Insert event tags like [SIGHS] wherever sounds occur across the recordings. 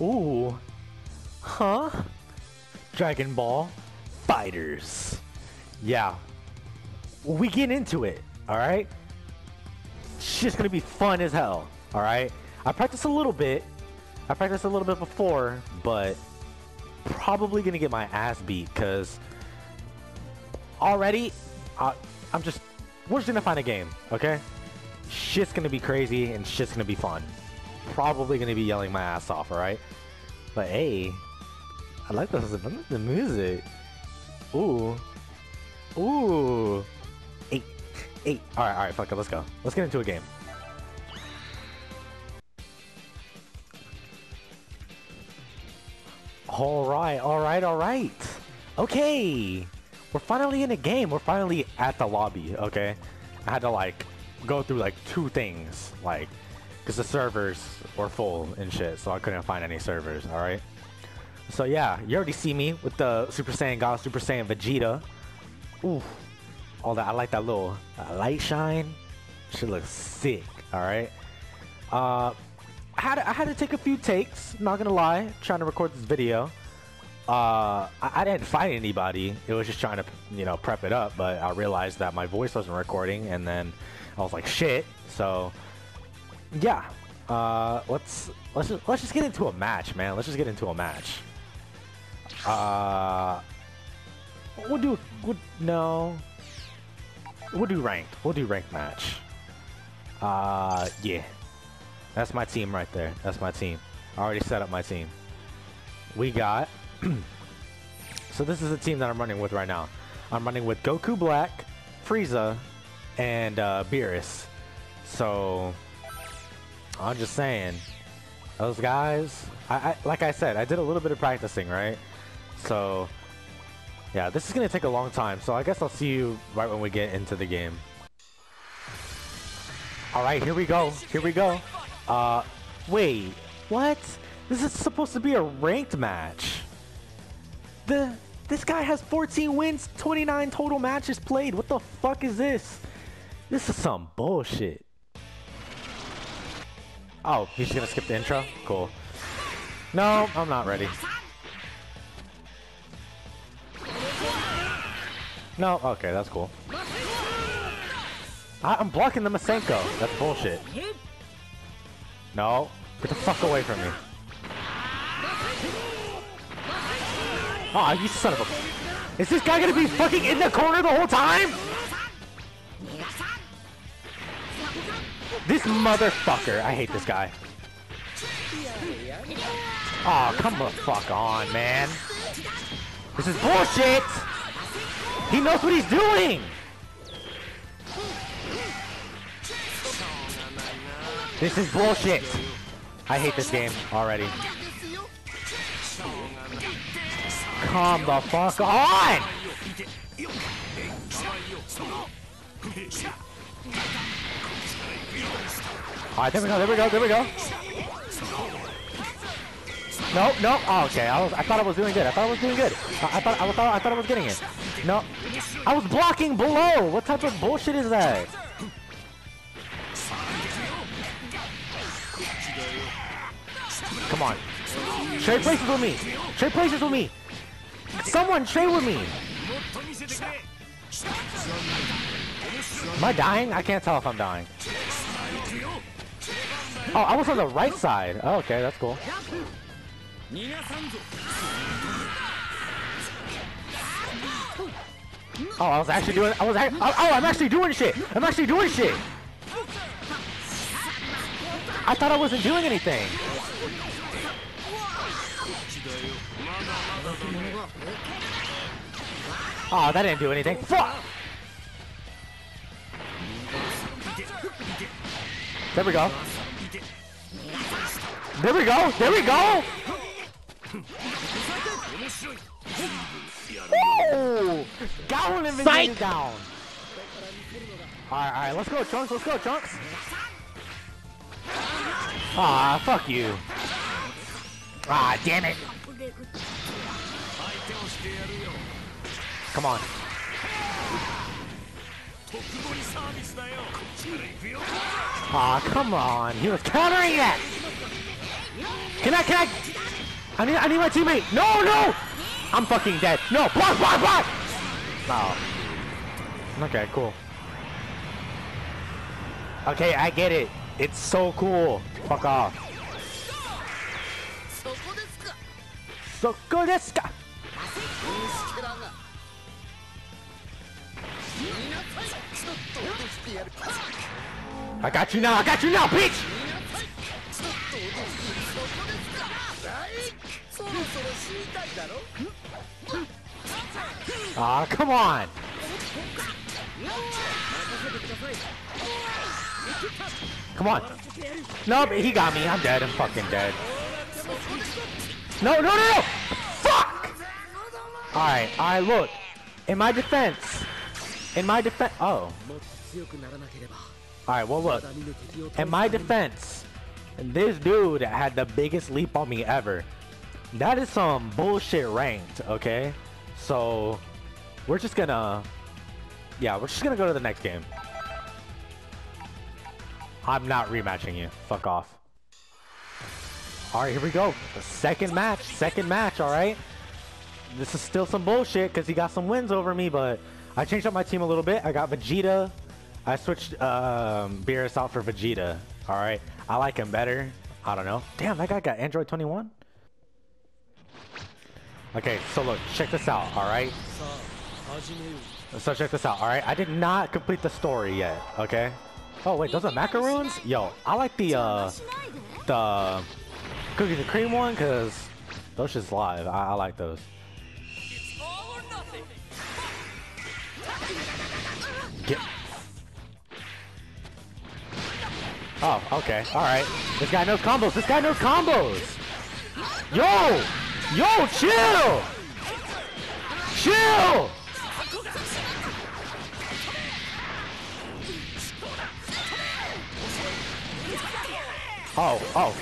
Ooh. Huh? Dragon Ball FighterZ. Yeah. We get into it, alright? Shit's gonna be fun as hell, alright? I practiced a little bit. I practiced a little bit before, but probably gonna get my ass beat because already uh, I'm just we're just gonna find a game, okay? Shit's gonna be crazy and shit's gonna be fun. Probably gonna be yelling my ass off, alright? But hey, I like the, I like the music. Ooh. Ooh. Eight. Eight. Alright, alright, fuck it, let's go. Let's get into a game. Alright, alright, alright. Okay. We're finally in a game. We're finally at the lobby, okay? I had to like go through like two things, like, because the servers were full and shit, so I couldn't find any servers, alright? So yeah, you already see me with the Super Saiyan God, Super Saiyan Vegeta. Ooh, all that. I like that little uh, light shine. Should look sick, alright? Uh, I had, to, I had to take a few takes, not gonna lie, trying to record this video. Uh, I, I, didn't find anybody. It was just trying to, you know, prep it up, but I realized that my voice wasn't recording, and then I was like, shit. So, yeah. Uh, let's let's just, let's just get into a match, man. Let's just get into a match. Uh, we'll do we'll, no. We'll do ranked. We'll do ranked match. Uh, yeah. That's my team right there. That's my team. I already set up my team. We got... [CLEARS THROAT] so this is the team that I'm running with right now. I'm running with Goku Black, Frieza, and uh, Beerus. So, I'm just saying, those guys, I, I, like I said, I did a little bit of practicing, right? So, yeah, this is going to take a long time. So I guess I'll see you right when we get into the game. All right, here we go. Here we go. Uh, wait, what? This is supposed to be a ranked match. The this guy has 14 wins, 29 total matches played. What the fuck is this? This is some bullshit. Oh, he's gonna skip the intro? Cool. No, I'm not ready. No, okay, that's cool. I am blocking the Masenko. That's bullshit. No. Get the fuck away from me. Oh, you son of a... Is this guy gonna be fucking in the corner the whole time? This motherfucker. I hate this guy. Oh, come the fuck on, man. This is bullshit! He knows what he's doing! This is bullshit. I hate this game already. Come the fuck on! Alright, there we go, there we go, there we go. No, no. Oh, okay. I was. I thought I was doing good. I thought I was doing good. I, I thought. I thought. I thought I was getting it. No. I was blocking below. What type of bullshit is that? Come on. Trade places with me. Trade places with me. Someone trade with me. Am I dying? I can't tell if I'm dying. Oh, I was on the right side. Oh, okay, that's cool. Oh, I was actually doing. I was. Oh, oh, I'm actually doing shit. I'm actually doing shit. I thought I wasn't doing anything. Oh, that didn't do anything. Fuck! There we go. There we go. There we go. Oh! Gowan and down. Alright, alright, let's go, Trunks. Let's go, Trunks. Ah, fuck you. Ah, damn it. Come on. Ah, come on. He was countering that. Can I, can I? I need, I need my teammate. No, no! I'm fucking dead. No, block, block, block! No. Oh. Okay, cool. Okay, I get it. It's so cool. Fuck off. Soko desu ka? I got you now, I got you now, bitch! Ah, come on! Come on. Nope, he got me. I'm dead. I'm fucking dead. No, no, no, no! Fuck! Alright, alright, look. In my defense. In my defense. Oh. Alright, well, look. In my defense, this dude had the biggest leap on me ever. That is some bullshit ranked, okay? So, we're just gonna... Yeah, we're just gonna go to the next game. I'm not rematching you. Fuck off. Alright, here we go. The second match. Second match, alright? This is still some bullshit because he got some wins over me, but I changed up my team a little bit. I got Vegeta. I switched um, Beerus out for Vegeta. All right, I like him better. I don't know. Damn, that guy got Android 21. Okay, so look, check this out, alright? So check this out, alright? I did not complete the story yet, okay? Oh wait, those are macaroons? Yo, I like the, uh, the cookies and cream one, cause those shit's live. I, I like those. Get oh, okay, alright. This guy knows combos, this guy knows combos! Yo! Yo, chill, chill. Oh, oh.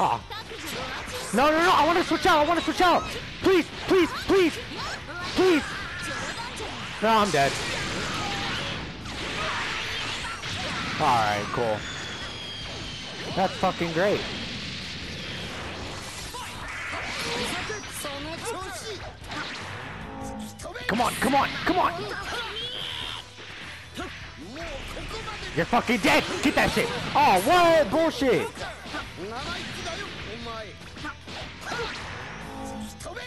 Oh. No, no, no, I want to switch out. I want to switch out. Please, please, please, please. No, I'm dead. Alright, cool. That's fucking great. Come on, come on, come on! You're fucking dead! Get that shit! Oh, whoa, bullshit!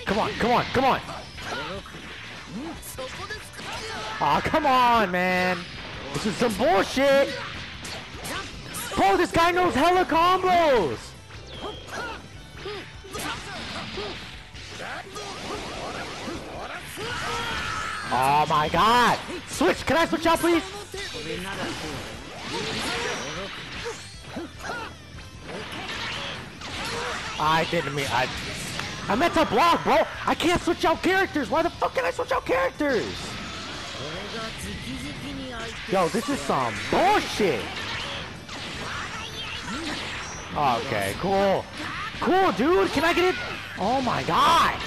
Come on, come on, come on! Aw, oh, come on, man! This is some bullshit! Bro, this guy knows hella combos! Oh my god! Switch! Can I switch out, please? I didn't mean I. I meant to block, bro. I can't switch out characters. Why the fuck can I switch out characters? Yo, this is some bullshit. Okay, cool. Cool, dude. Can I get it? Oh my god.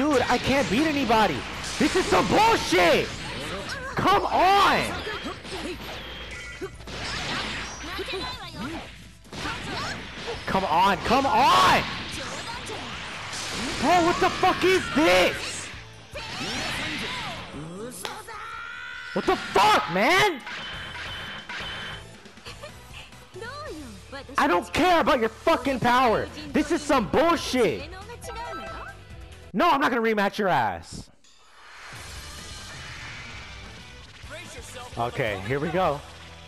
Dude, I can't beat anybody. This is some bullshit. Come on. Come on, come on. Bro, what the fuck is this? What the fuck, man? I don't care about your fucking power. This is some bullshit. No, I'm not gonna rematch your ass. Okay, here we go.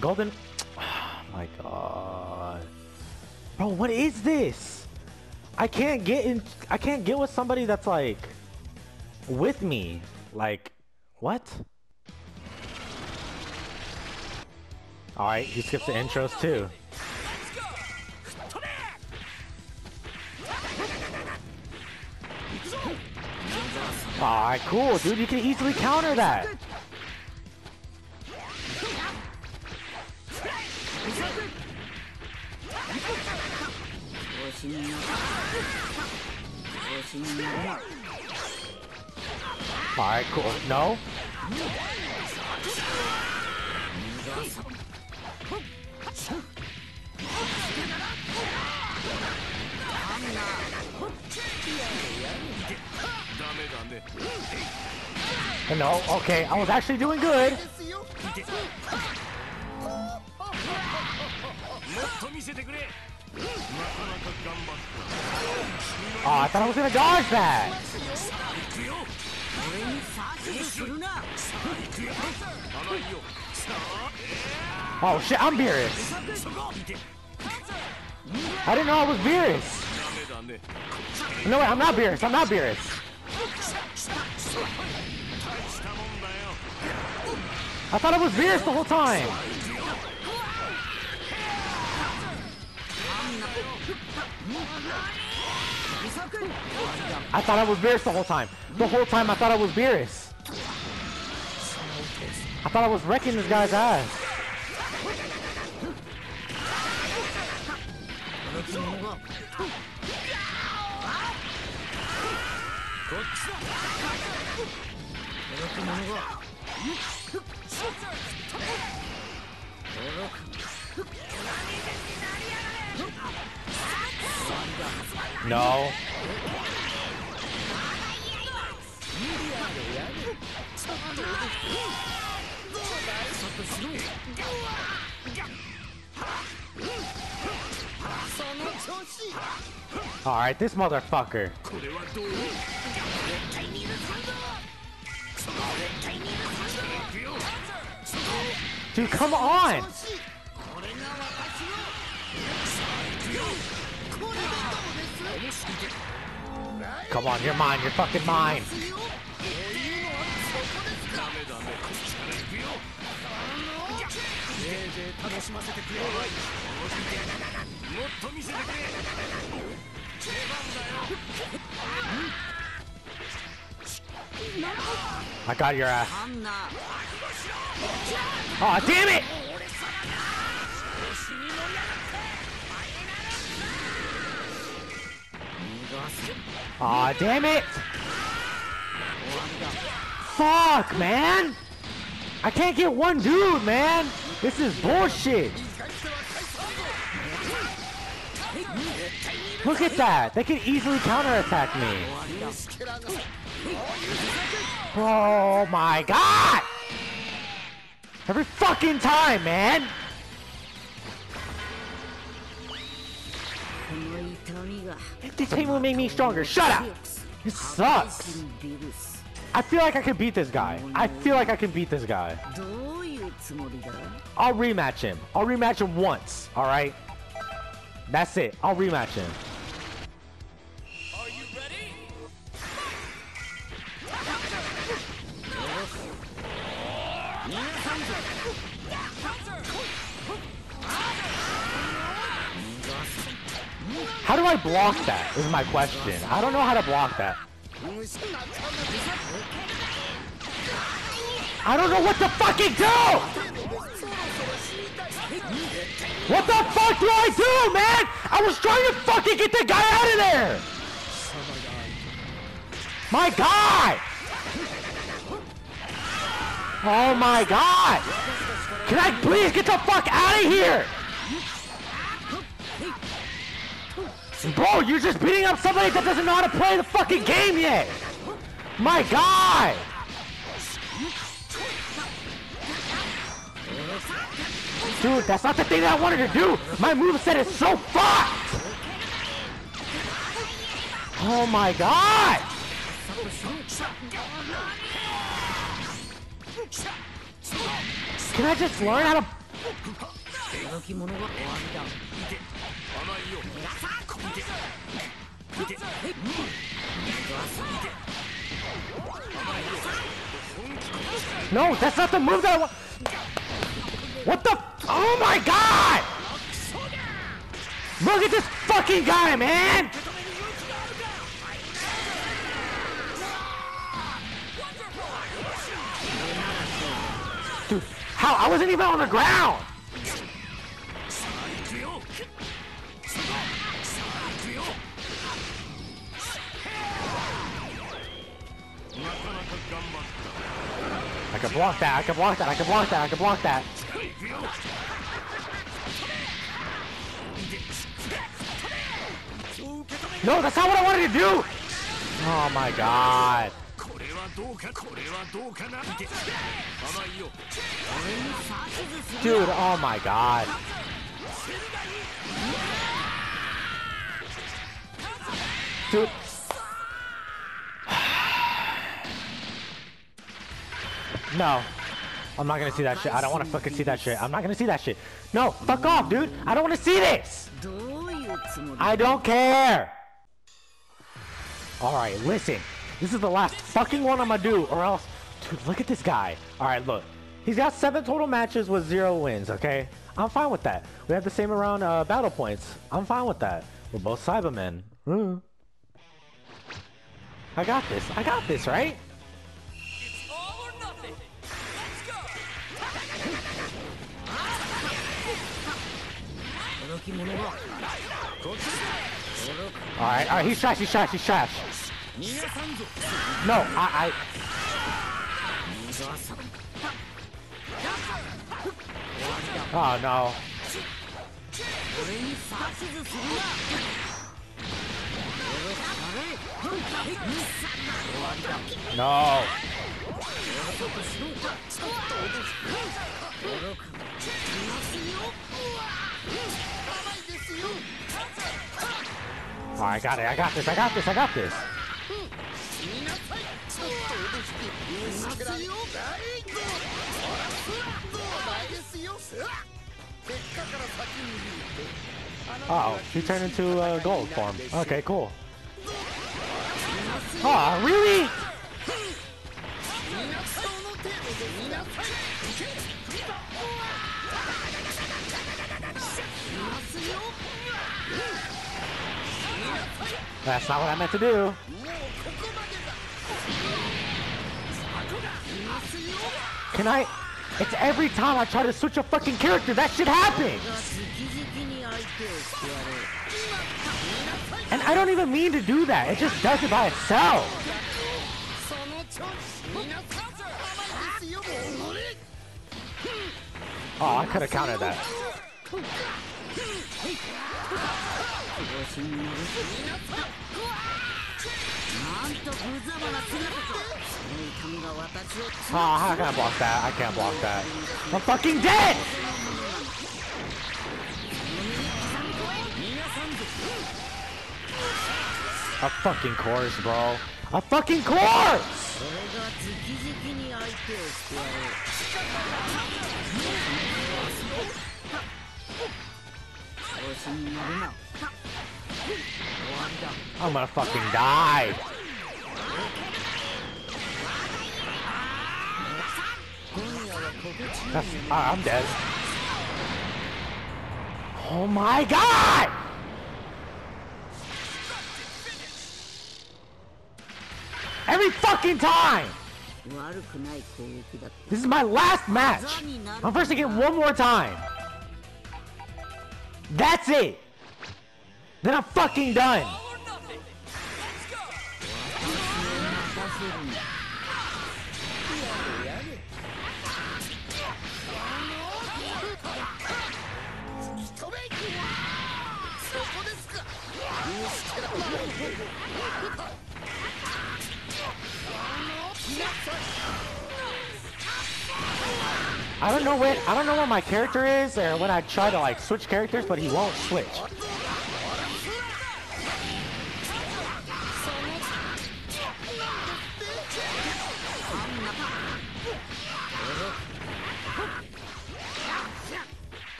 Golden. Oh [SIGHS] my god. Bro, what is this? I can't get in. I can't get with somebody that's like with me. Like, what? All right, he skips the intros too. Alright, cool, dude. You can easily counter that. Alright, cool. No? No, okay, I was actually doing good. Oh, I thought I was gonna dodge that! Oh shit, I'm Beerus! I didn't know I was Beerus! No way, I'm not Beerus, I'm not Beerus! I thought I was Beerus the whole time. I thought I was Beerus the whole time. The whole time I thought I was Beerus. I thought I was wrecking this guy's ass. No. Alright, this motherfucker. Dude, come on! Come on, you're mine, you're fucking mine! I got your ass. Aw, damn it! Aw, damn it! Fuck, man! I can't get one dude, man! This is bullshit! Look at that! They can easily counterattack me! Oh my god! Every fucking time, man! This pain will make me stronger. Shut up! It sucks! I feel like I can beat this guy. I feel like I can beat this guy. I'll rematch him. I'll rematch him once, alright? That's it. I'll rematch him. How do I block that? Is my question. I don't know how to block that. I don't know what to fucking do! What the fuck do I do, man? I was trying to fucking get the guy out of there! My god! Oh my god! Can I please get the fuck out of here? Bro, you're just beating up somebody that doesn't know how to play the fucking game yet! My god! Dude, that's not the thing that I wanted to do! My moveset is so fucked! Oh my god! Can I just learn how to 動き者が終わりだ甘いよ見て見て No, that's not the move that I want. What the? Oh my god! Look at this fucking guy, man! Dude, how? I wasn't even on the ground! I can block that, I can block that, I can block that, I can block that. No, that's not what I wanted to do! Oh my god. Dude, oh my god. Dude. No. I'm not gonna see that shit. I don't wanna fucking see that shit. I'm not gonna see that shit. No, fuck off, dude. I don't wanna see this. I don't care. Alright, listen. This is the last fucking one I'm gonna do, or else. Dude, look at this guy. Alright, look. He's got seven total matches with zero wins, okay? I'm fine with that. We have the same around uh, battle points. I'm fine with that. We're both Cybermen. Mm. I got this. I got this, right? Alright, alright, he's trash, he's trash, he's trash. No, I, I... Oh no. No. Oh, I got it, I got this, I got this, I got this! Oh, he turned into a uh, gold form. Okay, cool. Aw, oh, really? That's not what I meant to do. Can I? It's every time I try to switch a fucking character, that shit happens! And I don't even mean to do that, it just does it by itself! Oh, I could have countered that. 調子に乗るなんと無様な姿かその痛みが私を Oh, how can I block that? I can't block that. I'm fucking dead! A fucking course, bro. A fucking course! I'm gonna fucking die! That's, uh, I'm dead. Oh my god! Every fucking time! This is my last match! I'm first to get one more time! That's it! Then I'm fucking done! I don't know when I don't know what my character is or when I try to like switch characters, but he won't switch.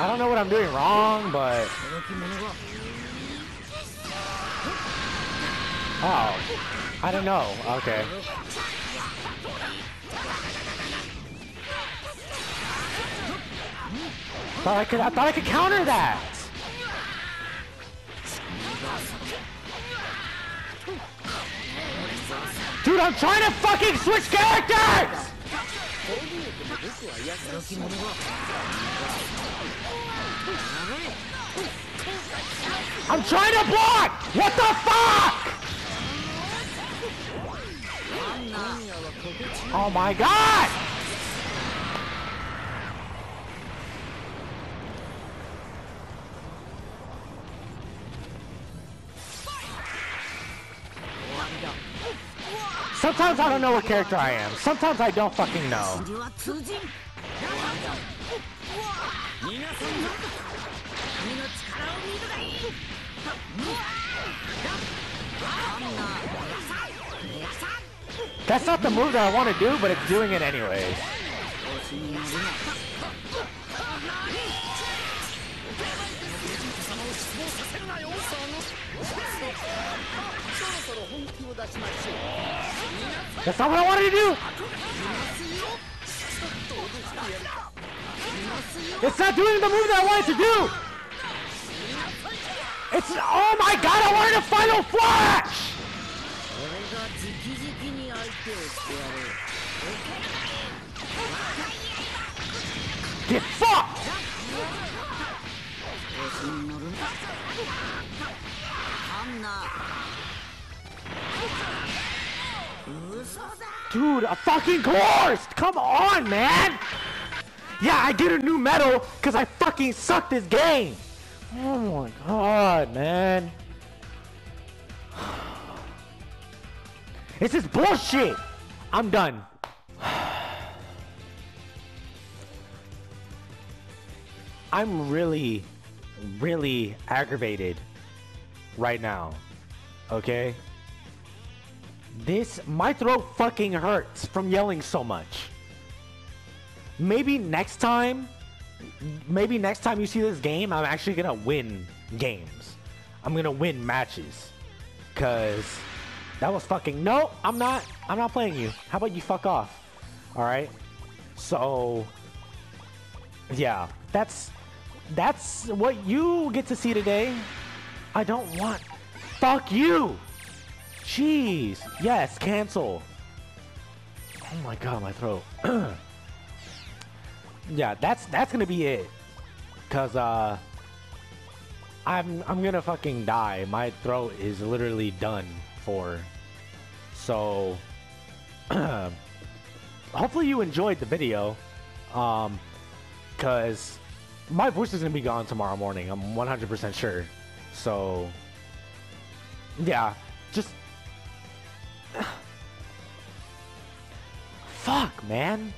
I don't know what I'm doing wrong, but... Oh. I don't know. Okay. Thought I could I thought I could counter that. Dude, I'm trying to fucking switch characters! I'm trying to block! What the fuck? Oh my god! Sometimes I don't know what character I am. Sometimes I don't fucking know. That's not the move that I want to do, but it's doing it anyways. [LAUGHS] That's not what I wanted to do! It's not doing the move that I wanted to do! It's- Oh my god, I wanted a final flash! Get fucked! Dude, a fucking course! Come on, man! Yeah, I get a new medal because I fucking suck this game! Oh my god, man. [SIGHS] This is bullshit! I'm done. [SIGHS] I'm really, really aggravated right now. Okay? This, my throat fucking hurts from yelling so much. Maybe next time, maybe next time you see this game, I'm actually gonna win games. I'm gonna win matches. Cause that was fucking, no, I'm not, I'm not playing you. How about you fuck off? Alright? So, yeah, that's, that's what you get to see today. I don't want, fuck you! Jeez. Yes, cancel. Oh my god, my throat. [CLEARS THROAT] yeah, that's that's gonna be it. Cause uh I'm I'm gonna fucking die. My throat is literally done for. So [CLEARS THROAT] hopefully you enjoyed the video. Um cause my voice is gonna be gone tomorrow morning. I'm 100% sure. So yeah, just Fuck, man.